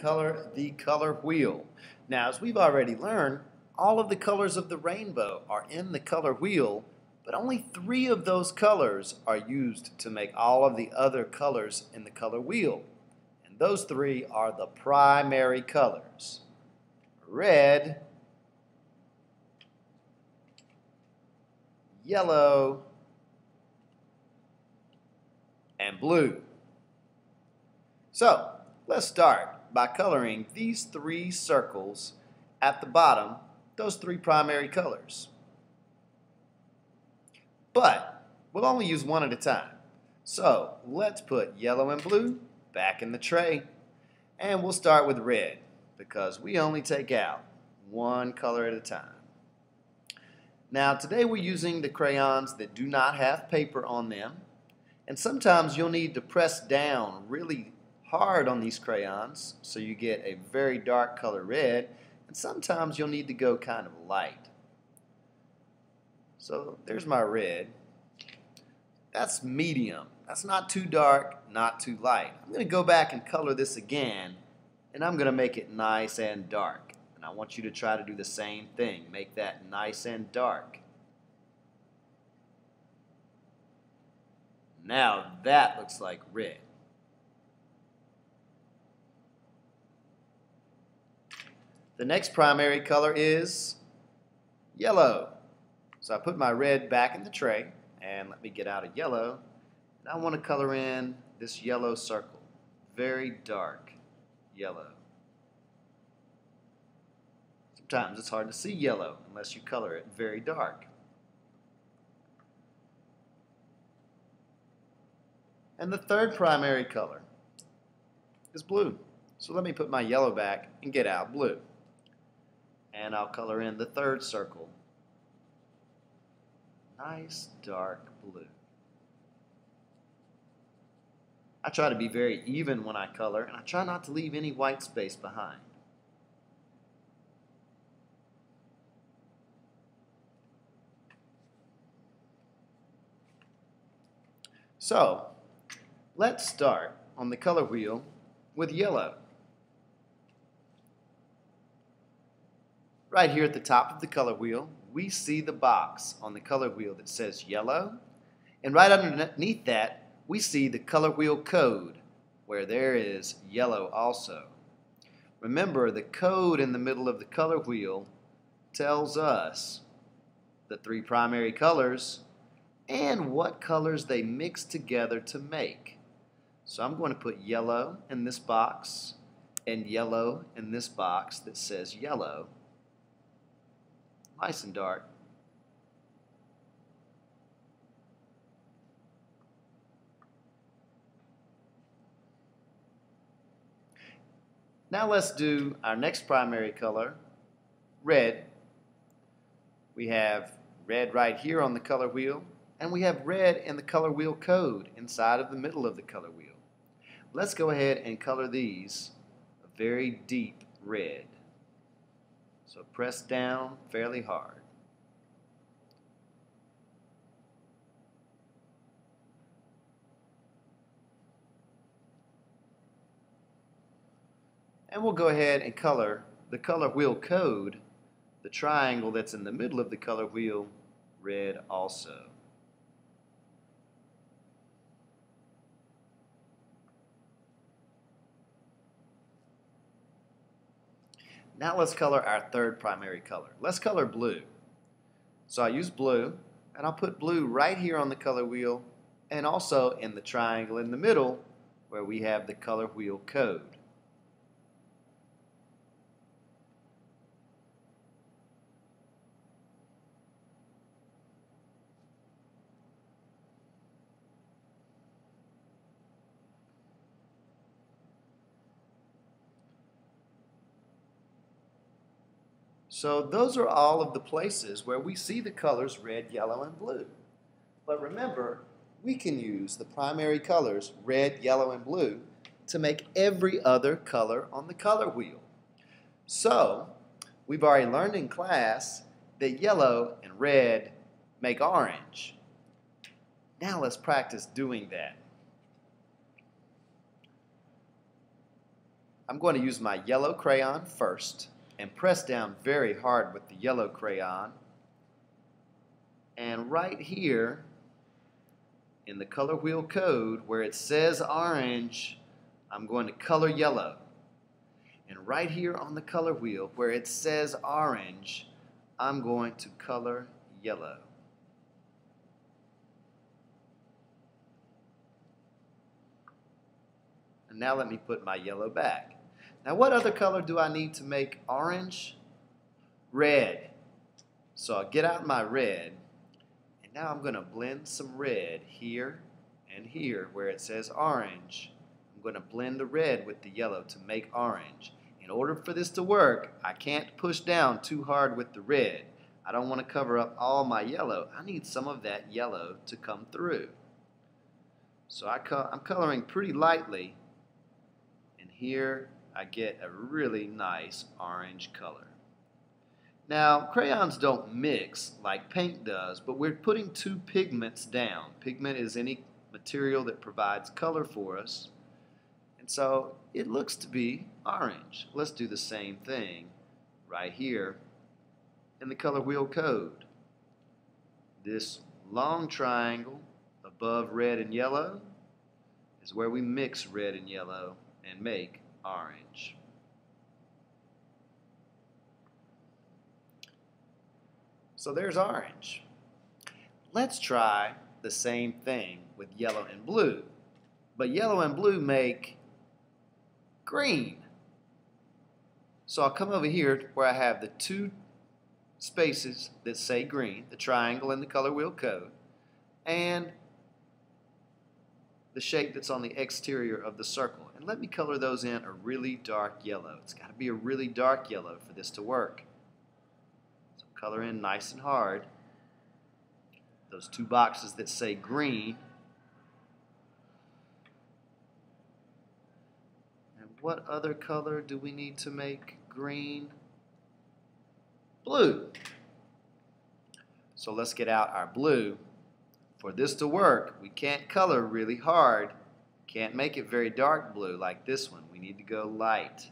color the color wheel. Now, as we've already learned, all of the colors of the rainbow are in the color wheel, but only three of those colors are used to make all of the other colors in the color wheel. And those three are the primary colors. Red, yellow, and blue. So, let's start by coloring these three circles at the bottom, those three primary colors. But we'll only use one at a time. So let's put yellow and blue back in the tray. And we'll start with red because we only take out one color at a time. Now today we're using the crayons that do not have paper on them. And sometimes you'll need to press down really hard on these crayons so you get a very dark color red and sometimes you'll need to go kind of light. So there's my red. That's medium. That's not too dark, not too light. I'm going to go back and color this again and I'm going to make it nice and dark. And I want you to try to do the same thing. Make that nice and dark. Now that looks like red. The next primary color is yellow. So I put my red back in the tray and let me get out a yellow. And I want to color in this yellow circle. Very dark yellow. Sometimes it's hard to see yellow unless you color it very dark. And the third primary color is blue. So let me put my yellow back and get out blue and I'll color in the third circle. Nice dark blue. I try to be very even when I color, and I try not to leave any white space behind. So, let's start on the color wheel with yellow. Right here at the top of the color wheel, we see the box on the color wheel that says yellow. And right underneath that, we see the color wheel code, where there is yellow also. Remember, the code in the middle of the color wheel tells us the three primary colors and what colors they mix together to make. So I'm going to put yellow in this box and yellow in this box that says yellow nice and dark. Now let's do our next primary color, red. We have red right here on the color wheel, and we have red in the color wheel code inside of the middle of the color wheel. Let's go ahead and color these a very deep red. So press down fairly hard. And we'll go ahead and color the color wheel code, the triangle that's in the middle of the color wheel, red also. Now let's color our third primary color. Let's color blue. So I use blue, and I'll put blue right here on the color wheel and also in the triangle in the middle where we have the color wheel code. So those are all of the places where we see the colors red, yellow, and blue. But remember, we can use the primary colors red, yellow, and blue to make every other color on the color wheel. So, we've already learned in class that yellow and red make orange. Now let's practice doing that. I'm going to use my yellow crayon first and press down very hard with the yellow crayon. And right here in the color wheel code where it says orange, I'm going to color yellow. And right here on the color wheel where it says orange, I'm going to color yellow. And now let me put my yellow back. Now what other color do I need to make orange? Red. So I'll get out my red and now I'm going to blend some red here and here where it says orange. I'm going to blend the red with the yellow to make orange. In order for this to work, I can't push down too hard with the red. I don't want to cover up all my yellow. I need some of that yellow to come through. So I am coloring pretty lightly and here I get a really nice orange color. Now, crayons don't mix like paint does, but we're putting two pigments down. Pigment is any material that provides color for us. And so it looks to be orange. Let's do the same thing right here in the color wheel code. This long triangle above red and yellow is where we mix red and yellow and make orange. So there's orange. Let's try the same thing with yellow and blue. But yellow and blue make green. So I'll come over here where I have the two spaces that say green, the triangle and the color wheel code, and the shape that's on the exterior of the circle. And let me color those in a really dark yellow. It's got to be a really dark yellow for this to work. So color in nice and hard. Those two boxes that say green. And what other color do we need to make green? Blue. So let's get out our blue. For this to work, we can't color really hard. Can't make it very dark blue like this one. We need to go light.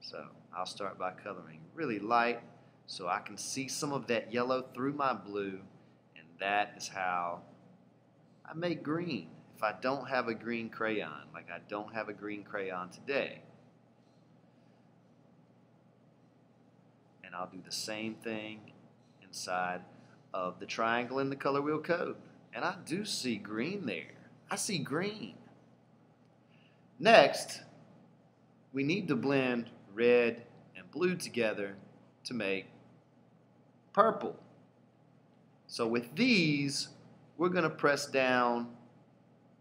So I'll start by coloring really light so I can see some of that yellow through my blue and that is how I make green if I don't have a green crayon like I don't have a green crayon today. And I'll do the same thing inside of the triangle in the color wheel code. And I do see green there. I see green. Next, we need to blend red and blue together to make purple. So with these, we're going to press down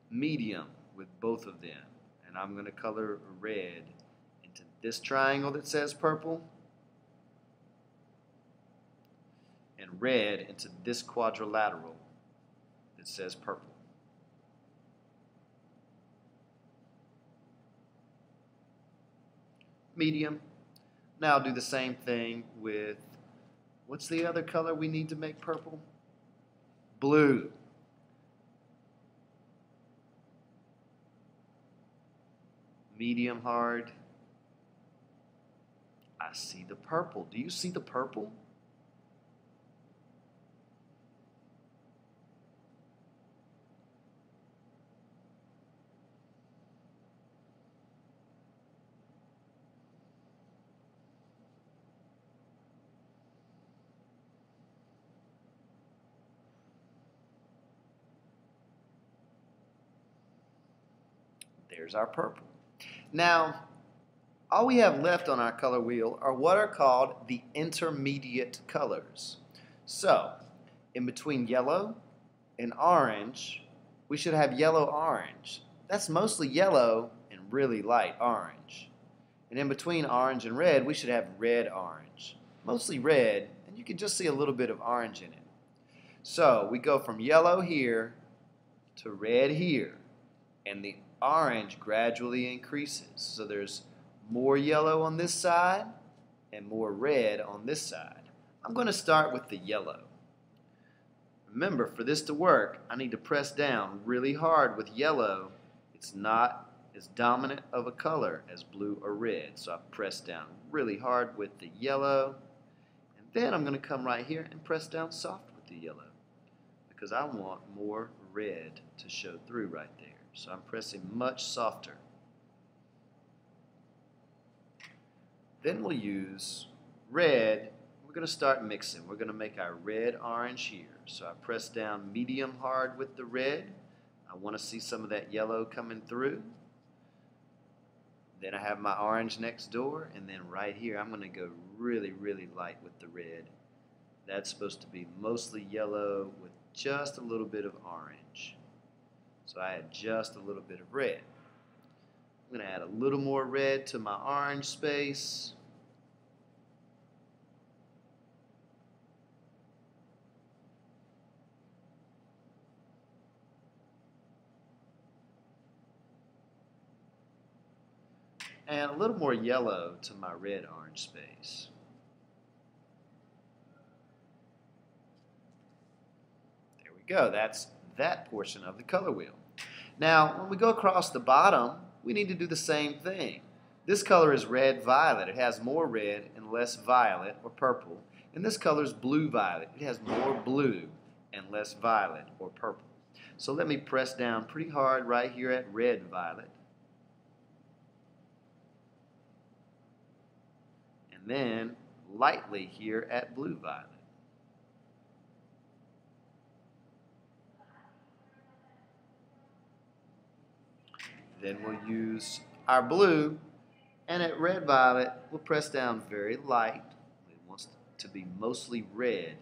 medium with both of them. And I'm going to color red into this triangle that says purple and red into this quadrilateral says purple. Medium. Now do the same thing with, what's the other color we need to make purple? Blue. Medium hard. I see the purple. Do you see the purple? There's our purple. Now, all we have left on our color wheel are what are called the intermediate colors. So, in between yellow and orange, we should have yellow-orange. That's mostly yellow and really light orange. And in between orange and red, we should have red-orange. Mostly red, and you can just see a little bit of orange in it. So, we go from yellow here to red here. And the orange gradually increases. So there's more yellow on this side and more red on this side. I'm going to start with the yellow. Remember, for this to work, I need to press down really hard with yellow. It's not as dominant of a color as blue or red. So I press down really hard with the yellow. And then I'm going to come right here and press down soft with the yellow because I want more red to show through right there. So I'm pressing much softer. Then we'll use red. We're going to start mixing. We're going to make our red orange here. So I press down medium hard with the red. I want to see some of that yellow coming through. Then I have my orange next door, and then right here I'm going to go really, really light with the red. That's supposed to be mostly yellow with just a little bit of orange. So I add just a little bit of red. I'm going to add a little more red to my orange space. and a little more yellow to my red-orange space. There we go. That's that portion of the color wheel. Now, when we go across the bottom, we need to do the same thing. This color is red-violet. It has more red and less violet or purple. And this color is blue-violet. It has more blue and less violet or purple. So let me press down pretty hard right here at red-violet. And then lightly here at blue violet. Then we'll use our blue, and at red violet, we'll press down very light. It wants to be mostly red.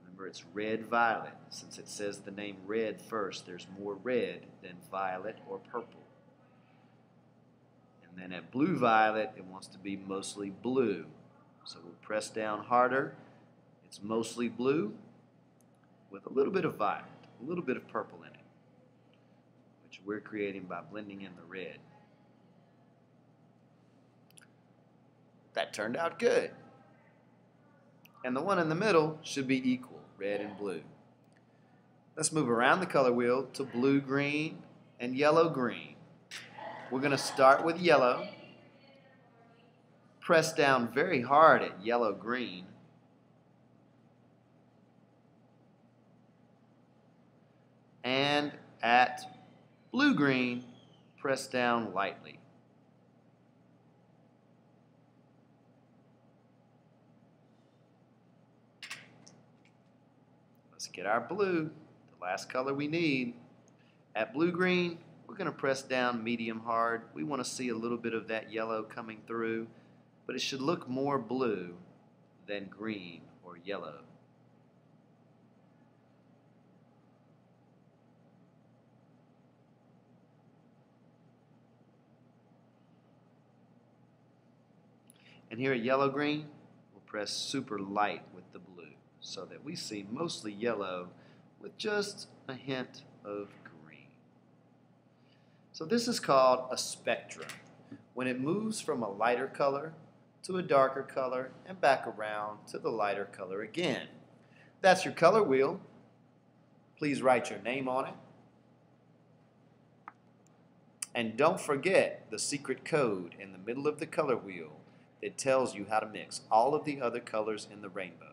Remember, it's red violet. Since it says the name red first, there's more red than violet or purple. And then at blue violet, it wants to be mostly blue. So we'll press down harder. It's mostly blue with a little bit of violet, a little bit of purple in it, we're creating by blending in the red. That turned out good. And the one in the middle should be equal, red and blue. Let's move around the color wheel to blue, green, and yellow, green. We're going to start with yellow. Press down very hard at yellow green. And at blue green, press down lightly. Let's get our blue, the last color we need. At blue green, we're going to press down medium hard. We want to see a little bit of that yellow coming through, but it should look more blue than green or yellow. And here at yellow green, we'll press super light with the blue so that we see mostly yellow with just a hint of green. so this is called a spectrum. When it moves from a lighter color to a darker color and back around to the lighter color again. That's your color wheel. Please write your name on it. And don't forget the secret code in the middle of the color wheel that tells you how to mix all of the other colors in the rainbow.